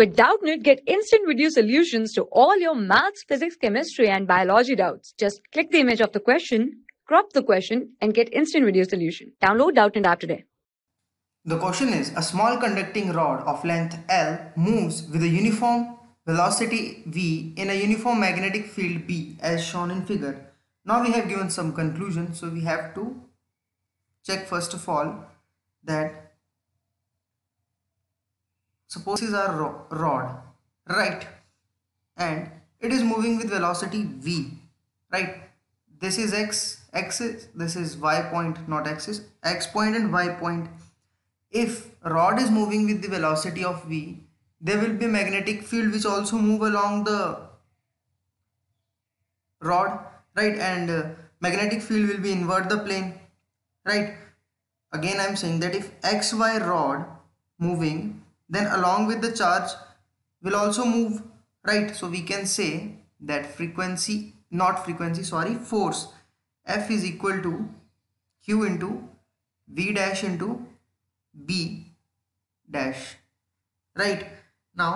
With Doubtnut, get instant video solutions to all your maths, physics, chemistry, and biology doubts. Just click the image of the question, crop the question, and get instant video solution. Download Doubtnut app today. The question is a small conducting rod of length L moves with a uniform velocity v in a uniform magnetic field B as shown in figure. Now we have given some conclusion so we have to check first of all that suppose is our rod right? And it is moving with velocity v right? This is x axis this is y point not x axis x point and y point. If rod is moving with the velocity of v there will be magnetic field which also move along the rod right? And uh, magnetic field will be invert the plane right? Again i'm saying that if xy rod moving then along with the charge will also move right? So we can say that frequency not frequency sorry force f is equal to q into v dash into b dash right? Now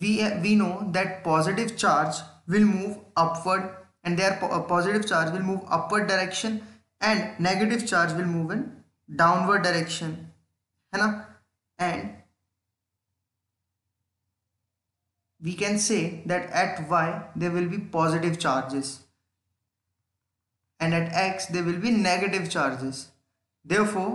we we know that positive charge will move upward and their po uh, positive charge will move upward direction and negative charge will move in downward direction. है ना and we can say that at y there will be positive charges and at x there will be negative charges therefore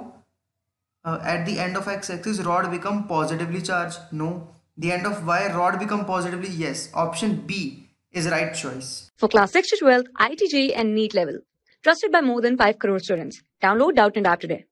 uh, at the end of x-axis rod become positively charged no the end of y rod become positively yes option b is right choice For class 6 to 12, IIT JEE and NEET level. Trusted by more than 5 crore students. Download Doubtnut app today.